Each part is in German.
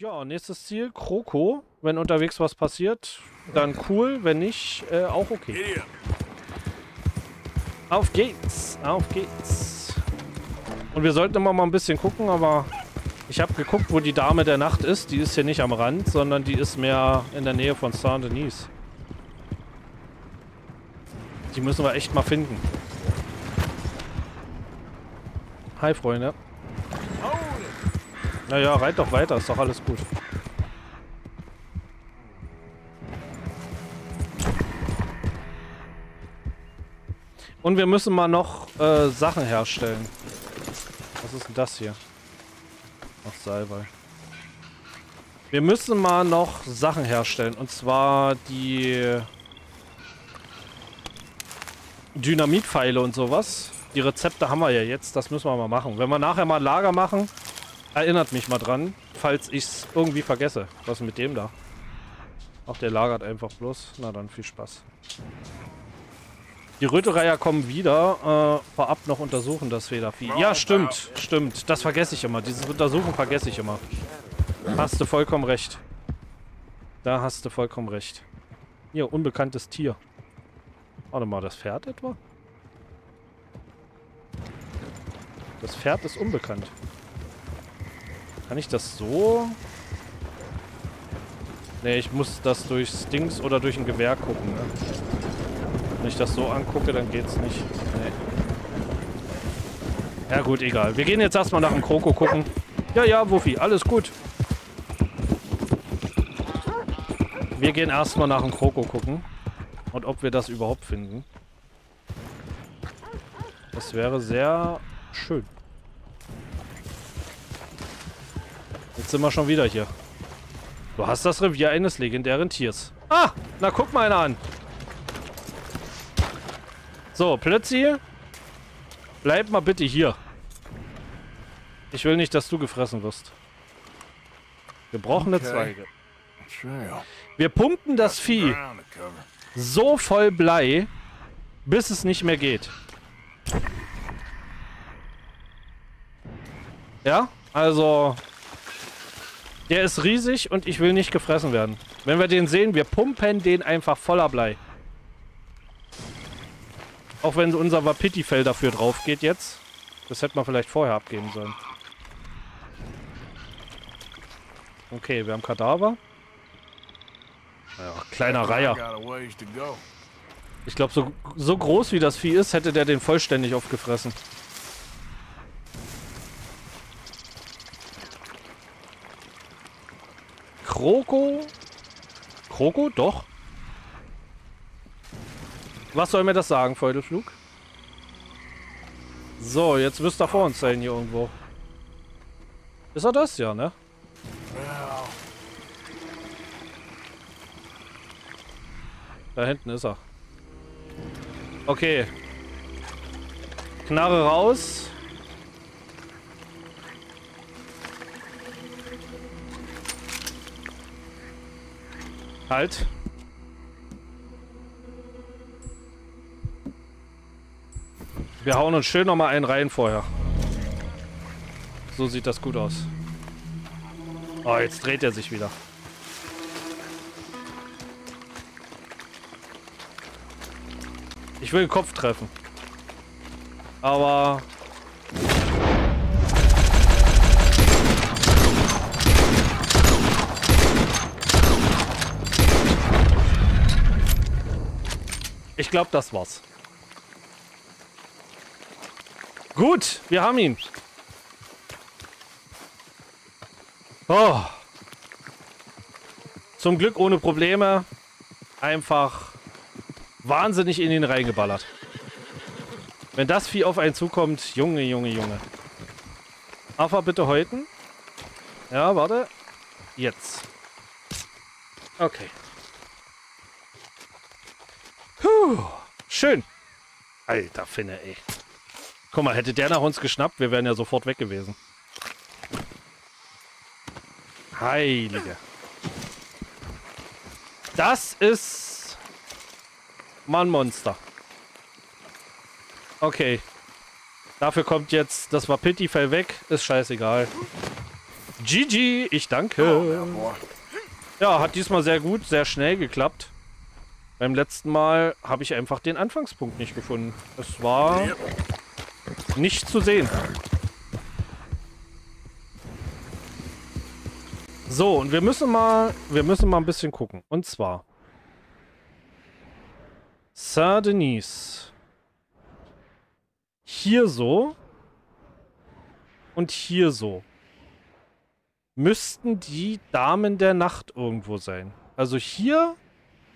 Ja, nächstes Ziel, Kroko. Wenn unterwegs was passiert, dann cool. Wenn nicht, äh, auch okay. Auf geht's, auf geht's. Und wir sollten immer mal ein bisschen gucken, aber ich habe geguckt, wo die Dame der Nacht ist. Die ist hier nicht am Rand, sondern die ist mehr in der Nähe von Saint-Denis. Die müssen wir echt mal finden. Hi, Freunde. Naja, reit doch weiter, ist doch alles gut. Und wir müssen mal noch äh, Sachen herstellen. Was ist denn das hier? Ach, Salbei. Wir müssen mal noch Sachen herstellen. Und zwar die Dynamitpfeile und sowas. Die Rezepte haben wir ja jetzt. Das müssen wir mal machen. Wenn wir nachher mal ein Lager machen, erinnert mich mal dran, falls ich es irgendwie vergesse. Was mit dem da? Ach, der lagert einfach bloß. Na dann, viel Spaß. Die Rötereier kommen wieder. Äh, vorab noch untersuchen das Federvieh. Ja, stimmt. Stimmt. Das vergesse ich immer. Dieses Untersuchen vergesse ich immer. Hast du vollkommen recht. Da hast du vollkommen recht. Hier, unbekanntes Tier. Warte mal, das Pferd etwa? Das Pferd ist unbekannt. Kann ich das so? Ne, ich muss das durchs Dings oder durch ein Gewehr gucken, ne? Wenn ich das so angucke, dann geht's nicht. Nee. Ja gut, egal. Wir gehen jetzt erstmal nach dem Kroko gucken. Ja, ja, Wuffi, alles gut. Wir gehen erstmal nach dem Kroko gucken. Und ob wir das überhaupt finden. Das wäre sehr schön. Jetzt sind wir schon wieder hier. Du hast das Revier eines legendären Tiers. Ah, na guck mal einer an. So, Plötzi. Bleib mal bitte hier. Ich will nicht, dass du gefressen wirst. Gebrochene okay. Zweige. Wir pumpen das Vieh so voll Blei, bis es nicht mehr geht. Ja, also der ist riesig und ich will nicht gefressen werden. Wenn wir den sehen, wir pumpen den einfach voller Blei. Auch wenn unser Wapiti-Fell dafür drauf geht jetzt. Das hätte man vielleicht vorher abgeben sollen. Okay, wir haben Kadaver. Ja, kleiner Reiher. Ich glaube, so, so groß wie das Vieh ist, hätte der den vollständig aufgefressen. Kroko? Kroko? Doch. Was soll mir das sagen, Feudelflug? So, jetzt müsste er vor uns sein hier irgendwo. Ist er das? Ja, ne? Da hinten ist er. Okay. Knarre raus. Halt. Wir hauen uns schön nochmal einen rein vorher. So sieht das gut aus. Oh, jetzt dreht er sich wieder. Ich will den Kopf treffen. Aber... Ich glaube, das war's. Gut, wir haben ihn. Oh. Zum Glück ohne Probleme. Einfach wahnsinnig in ihn reingeballert. Wenn das Vieh auf einen zukommt, Junge, Junge, Junge. Aber bitte häuten. Ja, warte. Jetzt. Okay. Schön. Alter Finne, ey. Guck mal, hätte der nach uns geschnappt, wir wären ja sofort weg gewesen. Heilige. Das ist Mann, Monster. Okay. Dafür kommt jetzt das Wapiti-Fell weg. Ist scheißegal. GG, ich danke. Boah. Ja, hat diesmal sehr gut, sehr schnell geklappt. Beim letzten Mal habe ich einfach den Anfangspunkt nicht gefunden. Es war nicht zu sehen. So, und wir müssen mal, wir müssen mal ein bisschen gucken. Und zwar Saint-Denis. Hier so und hier so. Müssten die Damen der Nacht irgendwo sein. Also hier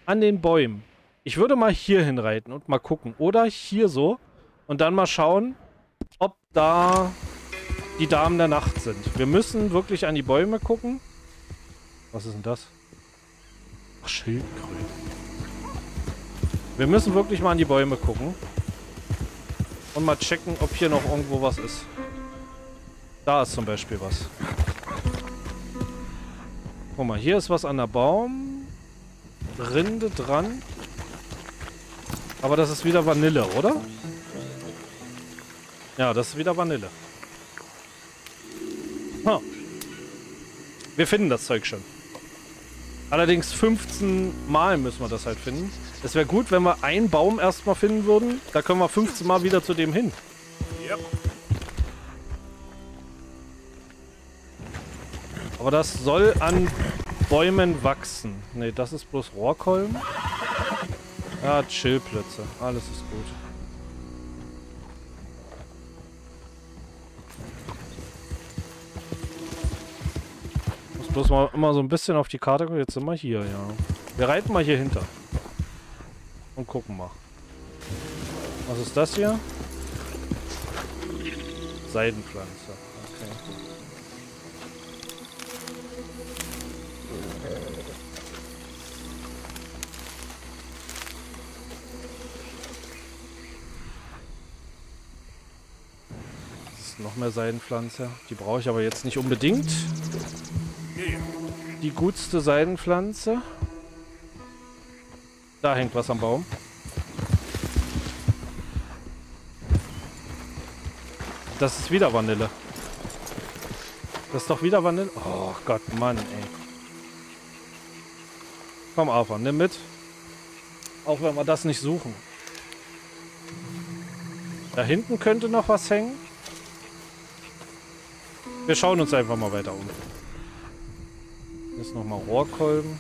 an den Bäumen. Ich würde mal hier hinreiten und mal gucken. Oder hier so. Und dann mal schauen, ob da die Damen der Nacht sind. Wir müssen wirklich an die Bäume gucken. Was ist denn das? Ach, Schildkröten. Wir müssen wirklich mal an die Bäume gucken. Und mal checken, ob hier noch irgendwo was ist. Da ist zum Beispiel was. Guck mal, hier ist was an der Baumrinde dran. Aber das ist wieder Vanille, oder? Ja, das ist wieder Vanille. Ha. Wir finden das Zeug schon. Allerdings 15 Mal müssen wir das halt finden. Es wäre gut, wenn wir einen Baum erstmal finden würden. Da können wir 15 Mal wieder zu dem hin. Yep. Aber das soll an Bäumen wachsen. Ne, das ist bloß Rohrkolben. Ja, Chillplätze. Alles ist gut. Muss bloß mal immer so ein bisschen auf die Karte gucken. Jetzt sind wir hier, ja. Wir reiten mal hier hinter. Und gucken mal. Was ist das hier? Seidenpflanze. Noch mehr Seidenpflanze. Die brauche ich aber jetzt nicht unbedingt. Die gutste Seidenpflanze. Da hängt was am Baum. Das ist wieder Vanille. Das ist doch wieder Vanille. Oh Gott, Mann, ey. Komm, Arthur, nimm mit. Auch wenn wir das nicht suchen. Da hinten könnte noch was hängen. Wir schauen uns einfach mal weiter um. Ist nochmal Rohrkolben.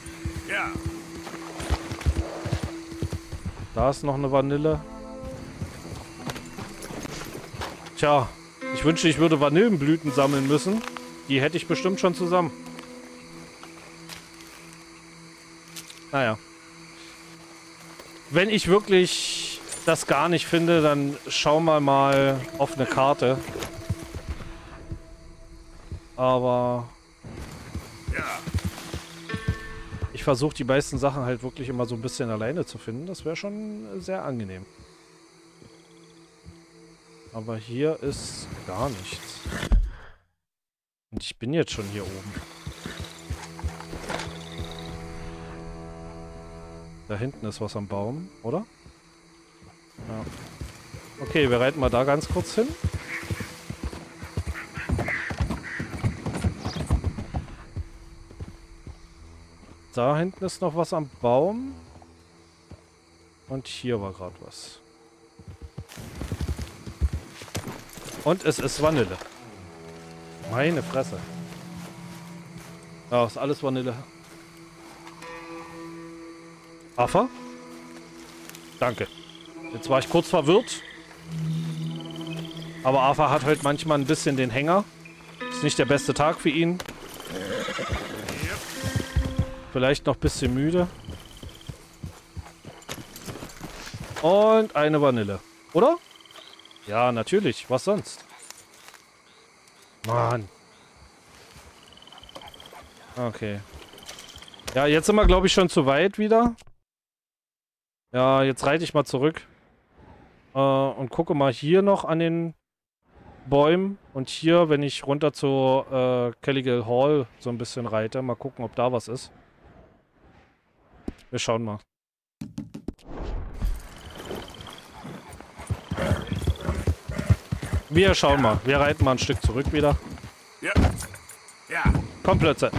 Ja. Da ist noch eine Vanille. Tja, ich wünschte, ich würde Vanillenblüten sammeln müssen. Die hätte ich bestimmt schon zusammen. Naja. Wenn ich wirklich das gar nicht finde, dann schauen wir mal auf eine Karte. Aber Ja. ich versuche die meisten Sachen halt wirklich immer so ein bisschen alleine zu finden. Das wäre schon sehr angenehm. Aber hier ist gar nichts. Und ich bin jetzt schon hier oben. Da hinten ist was am Baum, oder? Ja. Okay, wir reiten mal da ganz kurz hin. Da hinten ist noch was am Baum. Und hier war gerade was. Und es ist Vanille. Meine Fresse. Ja, ist alles Vanille. Affa? Danke. Jetzt war ich kurz verwirrt. Aber Arthur hat heute manchmal ein bisschen den Hänger. Ist nicht der beste Tag für ihn. Vielleicht noch ein bisschen müde. Und eine Vanille. Oder? Ja, natürlich. Was sonst? Mann. Okay. Ja, jetzt sind wir, glaube ich, schon zu weit wieder. Ja, jetzt reite ich mal zurück. Äh, und gucke mal hier noch an den Bäumen. Und hier, wenn ich runter zur äh, Kelligal Hall so ein bisschen reite, mal gucken, ob da was ist. Wir schauen mal. Wir schauen mal. Wir reiten mal ein Stück zurück wieder. Ja. Ja. Komm, Plötze.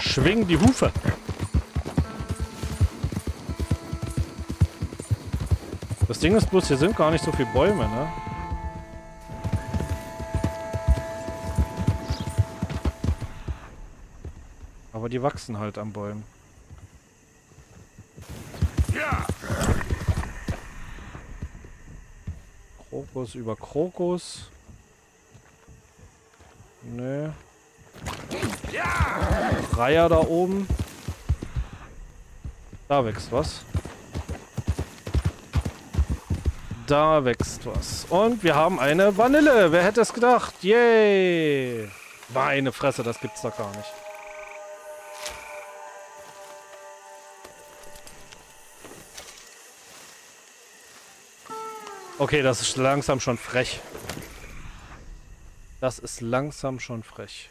Schwing die Hufe. Das Ding ist bloß, hier sind gar nicht so viele Bäume, ne? Aber die wachsen halt an Bäumen. Ja! Krokus über Krokus. Nö. Reiher da oben. Da wächst was. Da wächst was. Und wir haben eine Vanille. Wer hätte es gedacht? Yay! Meine Fresse, das gibt's doch gar nicht. Okay, das ist langsam schon frech. Das ist langsam schon frech.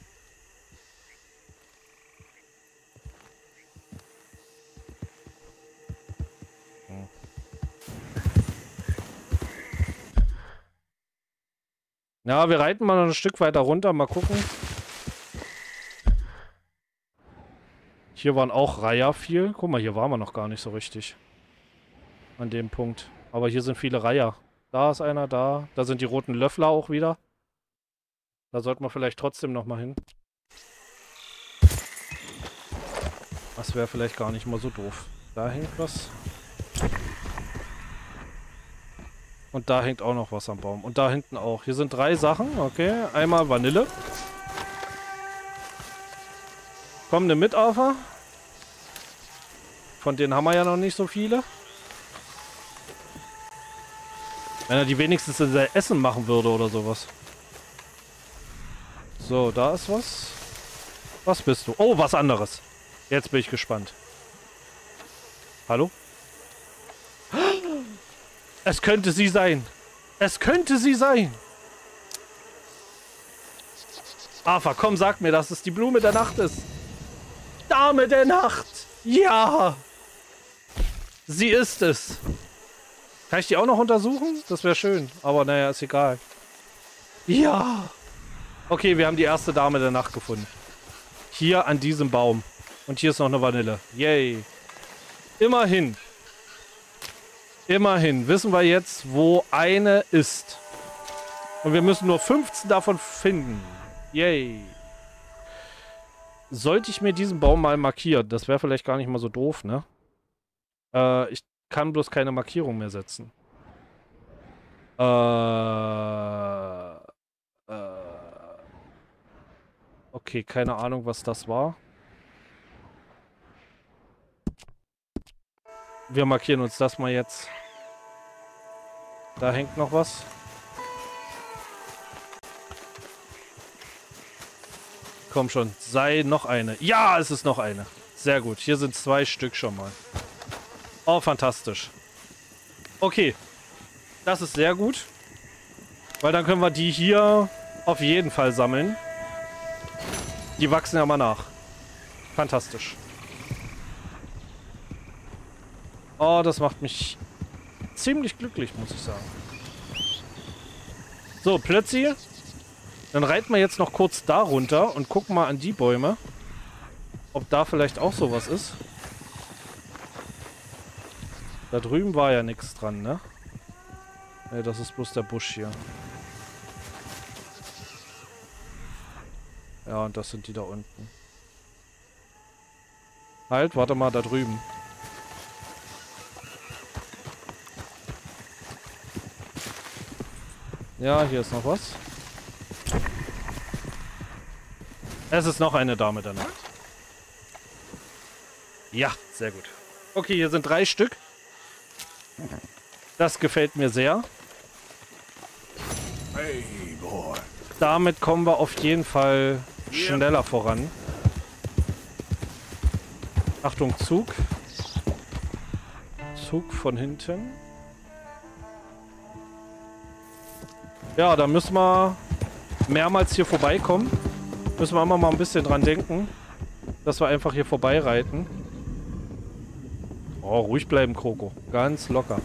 Ja, wir reiten mal noch ein Stück weiter runter, mal gucken. Hier waren auch Reiher viel. Guck mal, hier waren wir noch gar nicht so richtig. An dem Punkt. Aber hier sind viele Reiher. Da ist einer, da. Da sind die roten Löffler auch wieder. Da sollten wir vielleicht trotzdem nochmal hin. Das wäre vielleicht gar nicht mal so doof. Da hängt was. Und da hängt auch noch was am Baum. Und da hinten auch. Hier sind drei Sachen. Okay. Einmal Vanille. Komm, eine mit, Alpha. Von denen haben wir ja noch nicht so viele. Wenn er die wenigstens in sein Essen machen würde oder sowas. So, da ist was. Was bist du? Oh, was anderes. Jetzt bin ich gespannt. Hallo? Es könnte sie sein. Es könnte sie sein. Arthur, komm, sag mir, dass es die Blume der Nacht ist. Dame der Nacht. Ja. Sie ist es. Kann ich die auch noch untersuchen? Das wäre schön. Aber naja, ist egal. Ja. Okay, wir haben die erste Dame der Nacht gefunden. Hier an diesem Baum. Und hier ist noch eine Vanille. Yay. Immerhin. Immerhin wissen wir jetzt, wo eine ist. Und wir müssen nur 15 davon finden. Yay. Sollte ich mir diesen Baum mal markieren? Das wäre vielleicht gar nicht mal so doof, ne? Äh, ich kann bloß keine Markierung mehr setzen. Äh, äh, okay, keine Ahnung, was das war. Wir markieren uns das mal jetzt. Da hängt noch was. Komm schon, sei noch eine. Ja, es ist noch eine. Sehr gut, hier sind zwei Stück schon mal. Oh, fantastisch. Okay. Das ist sehr gut. Weil dann können wir die hier auf jeden Fall sammeln. Die wachsen ja mal nach. Fantastisch. Oh, das macht mich ziemlich glücklich, muss ich sagen. So, plötzlich. Dann reiten wir jetzt noch kurz da runter und gucken mal an die Bäume. Ob da vielleicht auch sowas ist. Da drüben war ja nichts dran, ne? Ne, das ist bloß der Busch hier. Ja, und das sind die da unten. Halt, warte mal, da drüben. Ja, hier ist noch was. Es ist noch eine Dame der Nacht. Ja, sehr gut. Okay, hier sind drei Stück. Das gefällt mir sehr. Damit kommen wir auf jeden Fall schneller voran. Achtung, Zug. Zug von hinten. Ja, da müssen wir mehrmals hier vorbeikommen. Müssen wir immer mal ein bisschen dran denken, dass wir einfach hier vorbeireiten. Oh, ruhig bleiben, Kroko. Ganz locker.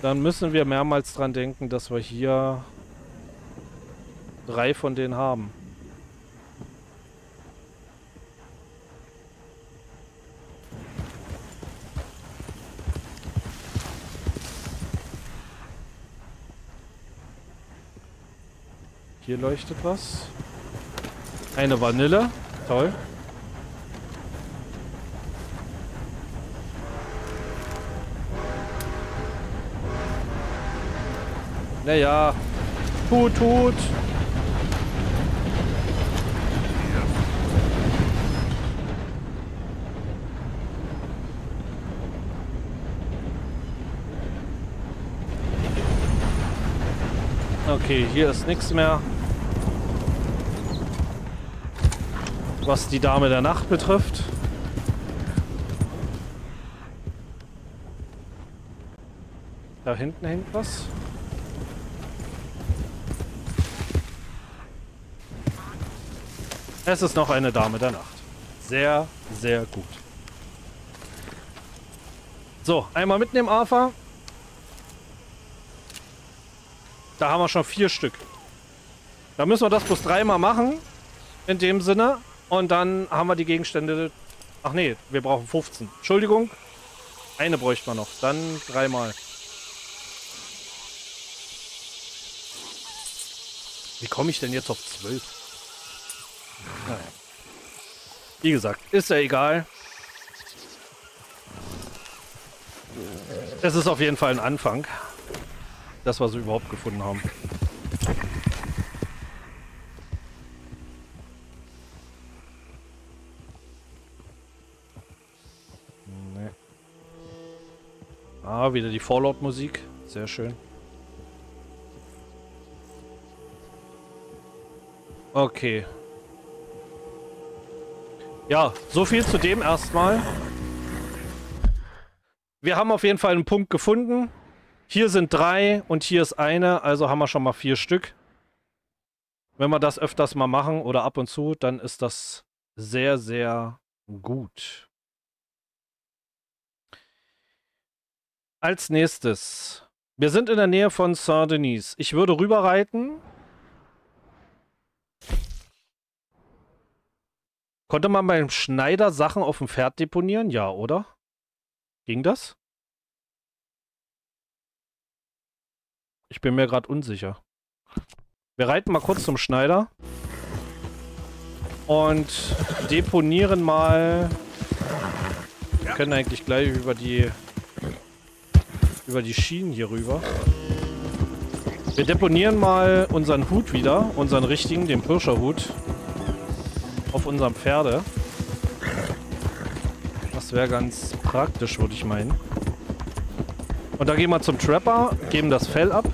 Dann müssen wir mehrmals dran denken, dass wir hier drei von denen haben. Hier leuchtet was. Eine Vanille. Toll. Naja. Tut, tut. Okay, hier ist nichts mehr. Was die Dame der Nacht betrifft. Da hinten hängt was. Es ist noch eine Dame der Nacht. Sehr, sehr gut. So, einmal mitnehmen, Arthur. Da haben wir schon vier Stück. Da müssen wir das bloß dreimal machen. In dem Sinne. Und dann haben wir die Gegenstände... Ach nee, wir brauchen 15. Entschuldigung. Eine bräuchte man noch. Dann dreimal. Wie komme ich denn jetzt auf 12? Naja. Wie gesagt, ist ja egal. Es ist auf jeden Fall ein Anfang. Das, was wir überhaupt gefunden haben. Nee. Ah, wieder die Fallout-Musik. Sehr schön. Okay. Ja, so viel zu dem erstmal. Wir haben auf jeden Fall einen Punkt gefunden. Hier sind drei und hier ist eine, also haben wir schon mal vier Stück. Wenn wir das öfters mal machen oder ab und zu, dann ist das sehr, sehr gut. Als nächstes. Wir sind in der Nähe von Saint-Denis. Ich würde rüberreiten. Konnte man beim Schneider Sachen auf dem Pferd deponieren? Ja, oder? Ging das? Ich bin mir gerade unsicher. Wir reiten mal kurz zum Schneider. Und deponieren mal... Wir können eigentlich gleich über die... über die Schienen hier rüber. Wir deponieren mal unseren Hut wieder. Unseren richtigen, den Pirscherhut. Auf unserem Pferde. Das wäre ganz praktisch, würde ich meinen. Und da gehen wir zum Trapper, geben das Fell ab.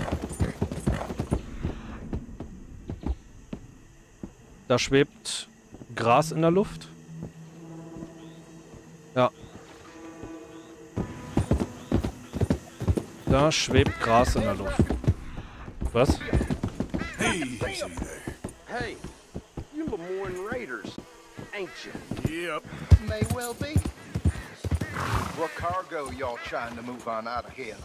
Da schwebt Gras in der Luft. Ja. Da schwebt Gras in der Luft. Was? Hey, Lemoyne Raiders, ain't you? Yep. May well be. What cargo y'all trying to move on out of here?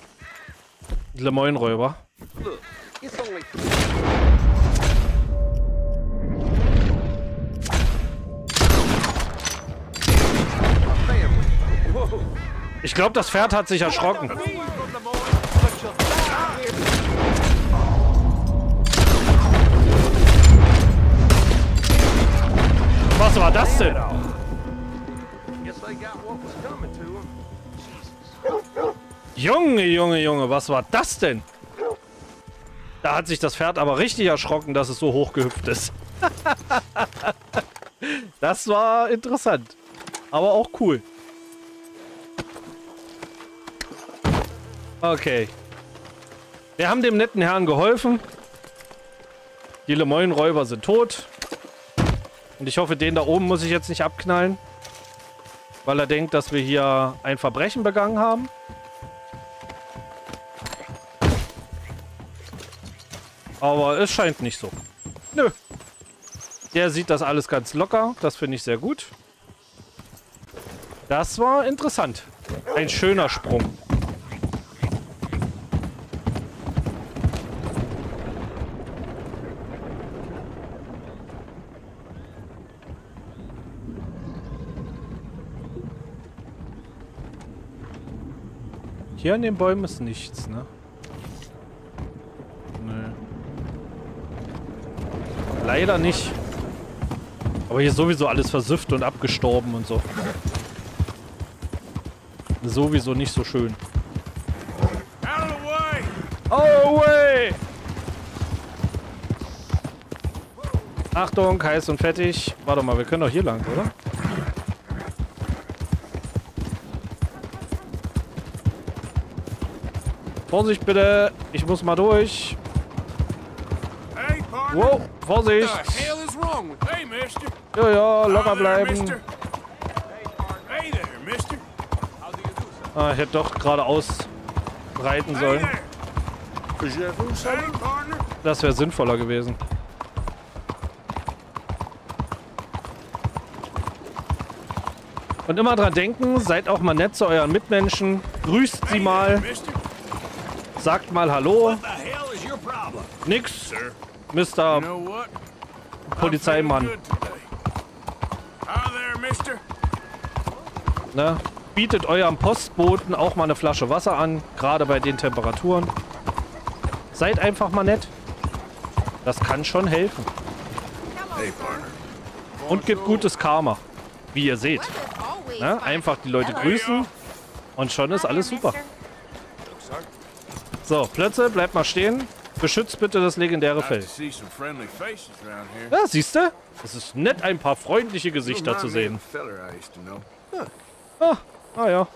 Lemoyne-Räuber. Look, it's only. Ich glaube, das Pferd hat sich erschrocken. Was war das denn? Junge, Junge, Junge, was war das denn? Da hat sich das Pferd aber richtig erschrocken, dass es so hoch gehüpft ist. das war interessant. Aber auch cool. Okay. Wir haben dem netten Herrn geholfen. Die Lemoyne-Räuber sind tot. Und ich hoffe, den da oben muss ich jetzt nicht abknallen. Weil er denkt, dass wir hier ein Verbrechen begangen haben. Aber es scheint nicht so. Nö. Der sieht das alles ganz locker. Das finde ich sehr gut. Das war interessant. Ein schöner Sprung. Hier an den Bäumen ist nichts, ne? Nö. Leider nicht. Aber hier ist sowieso alles versifft und abgestorben und so. Sowieso nicht so schön. Out of the way! Oh, way! Achtung, heiß und fettig. Warte mal, wir können doch hier lang, oder? Vorsicht bitte, ich muss mal durch. Wow, Vorsicht. Ja, ja, locker bleiben. Ah, ich hätte doch geradeaus reiten sollen. Das wäre sinnvoller gewesen. Und immer dran denken, seid auch mal nett zu euren Mitmenschen. Grüßt sie Hey there, mal! Sagt mal Hallo. Nix, Sir, Mr. Polizeimann. Ne? Bietet eurem Postboten auch mal eine Flasche Wasser an, gerade bei den Temperaturen. Seid einfach mal nett. Das kann schon helfen. Und gibt gutes Karma. Wie ihr seht. Ne? Einfach die Leute grüßen und schon ist alles super. So, Plötze, bleibt mal stehen. Beschützt bitte das legendäre here. Ja, siehst du? Es ist nett, ein paar freundliche Gesichter zu sehen. Know. Ah ja.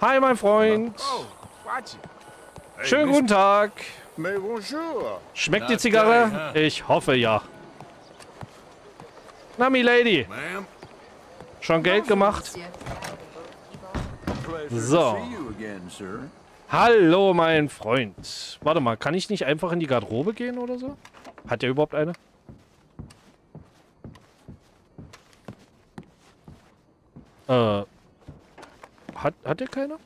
Hi, mein Freund. Oh, Schönen guten Tag. Schmeckt die Zigarre? Ich hoffe ja. Na, Milady. Schon Geld gemacht? So. Hallo, mein Freund. Warte mal, kann ich nicht einfach in die Garderobe gehen oder so? Hat der überhaupt eine? Äh. Hat, hat der keine?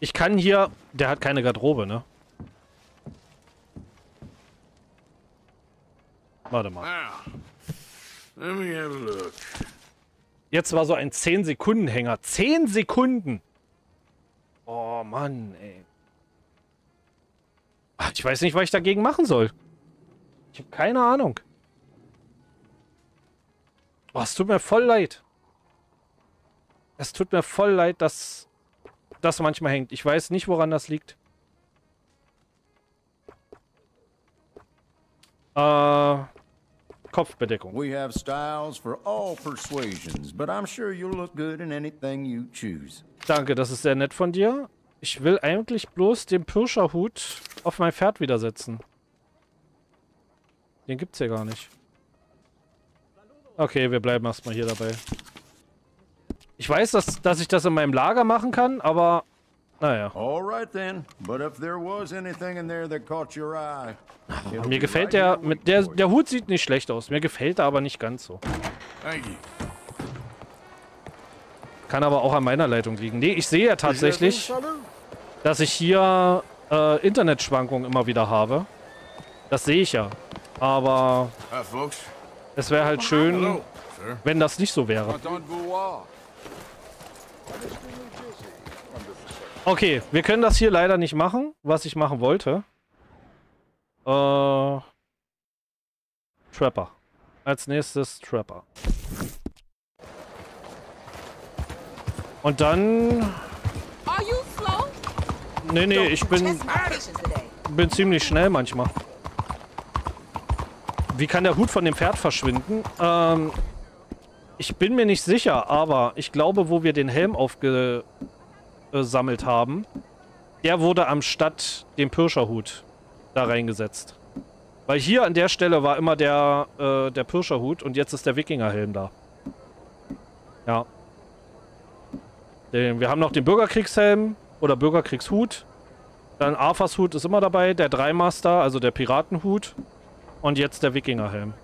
Ich kann hier... Der hat keine Garderobe, ne? Warte mal. now, let me have a look. Jetzt war so ein 10-Sekunden-Hänger. 10 Sekunden! Oh Mann, ey. Ach, Ich weiß nicht, was ich dagegen machen soll. Ich habe keine Ahnung. Oh, es tut mir voll leid. Es tut mir voll leid, dass das manchmal hängt. Ich weiß nicht, woran das liegt. Äh, Kopfbedeckung. We have styles for all persuasions, but I'm sure you'll look good in anything you choose. Danke, das ist sehr nett von dir. Ich will eigentlich bloß den Pirscherhut auf mein Pferd widersetzen. Den gibt's hier gar nicht. Okay, wir bleiben erstmal hier dabei. Ich weiß, dass, dass ich das in meinem Lager machen kann, aber naja. All right then, but if there was anything in there that caught your eye, it'll Mir gefällt der, mit der, der Hut sieht nicht schlecht aus. Mir gefällt er aber nicht ganz so. Kann aber auch an meiner Leitung liegen. Nee, ich sehe ja tatsächlich, dass ich hier äh, Internetschwankungen immer wieder habe. Das sehe ich ja. Aber es wäre halt schön, wenn das nicht so wäre. Okay, wir können das hier leider nicht machen, was ich machen wollte. Äh, Trapper. Als nächstes Trapper. Und dann... Are you slow? Nee, nee, ich bin, bin ziemlich schnell manchmal. Wie kann der Hut von dem Pferd verschwinden? Ähm, ich bin mir nicht sicher, aber ich glaube, wo wir den Helm aufgesammelt haben, der wurde am Stadt dem Pirscherhut da reingesetzt. Weil hier an der Stelle war immer der, äh, der Pirscherhut und jetzt ist der Wikingerhelm da. Ja. Den, wir haben noch den Bürgerkriegshelm oder Bürgerkriegshut. Dann Arthas Hut ist immer dabei, der Dreimaster, also der Piratenhut. Und jetzt der Wikingerhelm.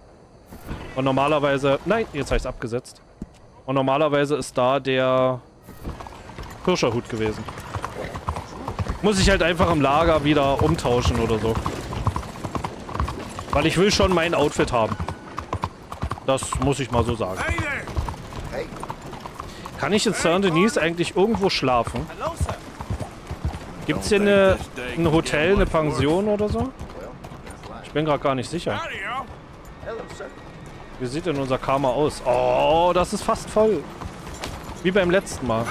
Und normalerweise... Nein, jetzt habe ich es abgesetzt. Und normalerweise ist da der Pirscherhut gewesen. Muss ich halt einfach im Lager wieder umtauschen oder so. Weil ich will schon mein Outfit haben. Das muss ich mal so sagen. Kann ich in Saint-Denis eigentlich irgendwo schlafen? Gibt es hier eine, ein Hotel, eine Pension oder so? Ich bin gerade gar nicht sicher. Wie sieht denn unser Karma aus? Oh, das ist fast voll. Wie beim letzten Mal.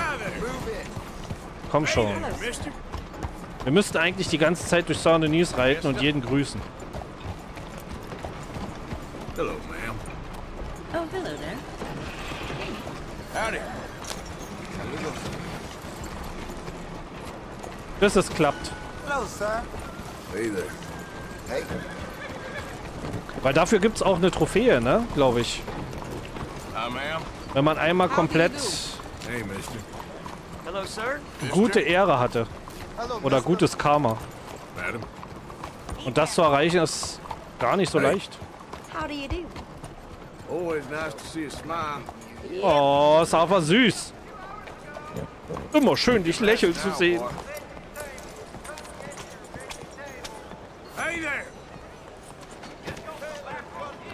Komm schon. Wir müssten eigentlich die ganze Zeit durch Saint-Denis reiten und jeden grüßen. Hello, ma'am. Oh, hello there. Howdy. Bis es klappt. Hello, sir. Hey there. Hey, Weil dafür gibt es auch eine Trophäe, ne? Glaube ich. Hi, ma'am. Wenn man einmal komplett Hey, mister. Gute Ehre hatte. Oder gutes Karma. Und das zu erreichen ist gar nicht so leicht. Oh, ist aber süß. Immer schön, dich lächeln zu sehen.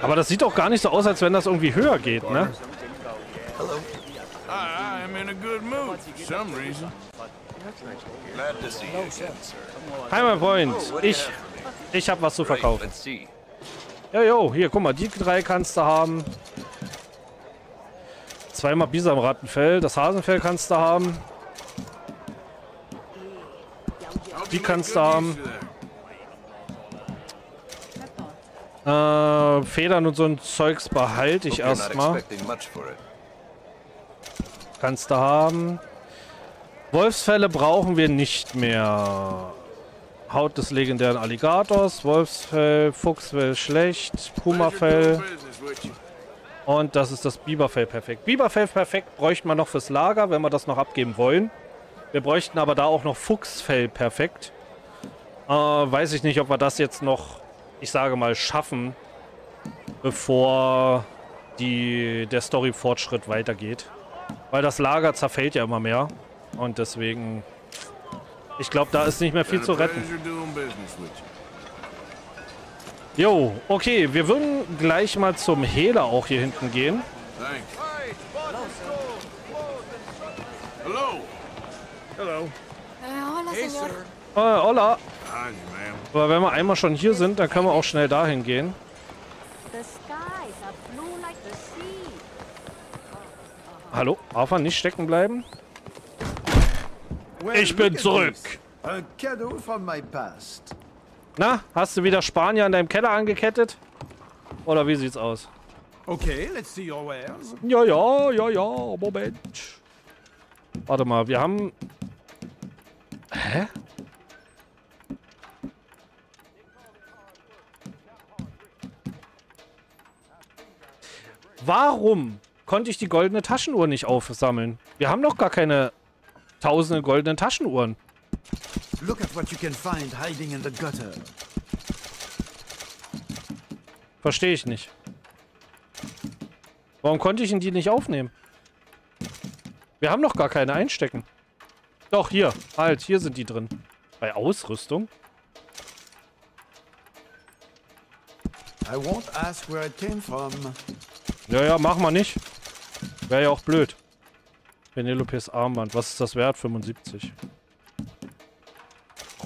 Aber das sieht doch gar nicht so aus, als wenn das irgendwie höher geht, ne? I, I am in a good mood for some reason. Glad to see you again, sir. Hi, mein Freund. Ich, ich habe was zu verkaufen. see. Jo, hier, guck mal, die drei kannst du haben. Zweimal Bisamrattenfell. Das Hasenfell kannst du haben. Die kannst du haben. Äh, Federn und so ein Zeugs behalte ich erstmal. Kannst du haben. Wolfsfälle brauchen wir nicht mehr. Haut des legendären Alligators, Wolfsfell, Fuchsfell schlecht, Pumafell und das ist das Biberfell perfekt. Biberfell perfekt bräuchten wir noch fürs Lager, wenn wir das noch abgeben wollen. Wir bräuchten aber da auch noch Fuchsfell perfekt. Äh, weiß ich nicht, ob wir das jetzt noch, ich sage mal, schaffen, bevor die, der Story-Fortschritt weitergeht. Weil das Lager zerfällt ja immer mehr. Und deswegen, ich glaube, da ist nicht mehr viel zu retten. Jo, okay, wir würden gleich mal zum Hehler auch hier hinten gehen. Hello. Hello. hola. Äh, hola. Hi, ma'am. Aber wenn wir einmal schon hier sind, dann können wir auch schnell dahin gehen. Hallo, Arthur, nicht stecken bleiben. Ich bin zurück. Na, hast du wieder Spanier an deinem Keller angekettet? Oder wie sieht's aus? Okay, let's see your wares. Ja, ja, ja, ja, Moment. Warte mal, wir haben... Hä? Warum konnte ich die goldene Taschenuhr nicht aufsammeln? Wir haben doch gar keine tausende goldenen Taschenuhren. Look at what you can find hiding in the gutter. Verstehe ich nicht. Warum konnte ich denn die nicht aufnehmen? Wir haben doch gar keine einstecken. Doch, hier. Halt, hier sind die drin. Bei Ausrüstung? I won't ask where it came from. Ja, ja, mach mal nicht. Wäre ja auch blöd. Penelopes Armband. Was ist das wert? 75.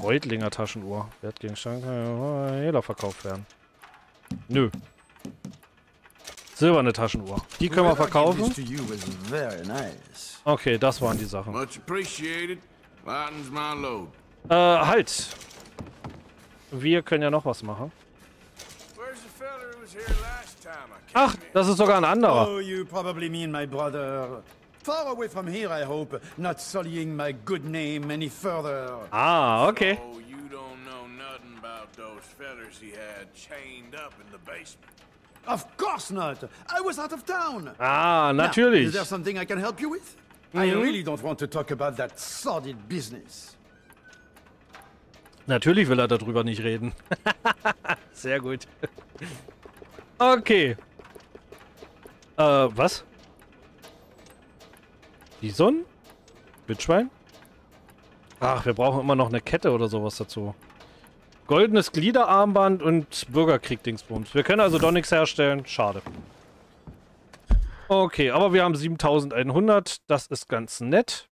Reutlinger Taschenuhr. Wertgegenstand kann ja Hehler verkauft werden. Nö. Silberne Taschenuhr. Die können wir verkaufen. Okay, das waren die Sachen. Much appreciated. Lightens my load. Äh, halt. Wir können ja noch was machen. Ach, das ist sogar ein anderer. Oh, you probably mean my brother. Far away from here, I hope, not sullying my good name any further. Ah, okay. Oh, you don't know nothing about those fellers he had chained up in the basement. Of course not. I was out of town. Ah, Now, is there something I can help you with? I really don't want to talk about that sordid business. Natürlich will er darüber nicht reden. Sehr gut. Okay. Äh, was? Bison? Wildschwein? Ach, wir brauchen immer noch eine Kette oder sowas dazu. Goldenes Gliederarmband und Bürgerkrieg-Dingsbums. Wir können also doch nichts herstellen. Schade. Okay, aber wir haben 7100. Das ist ganz nett.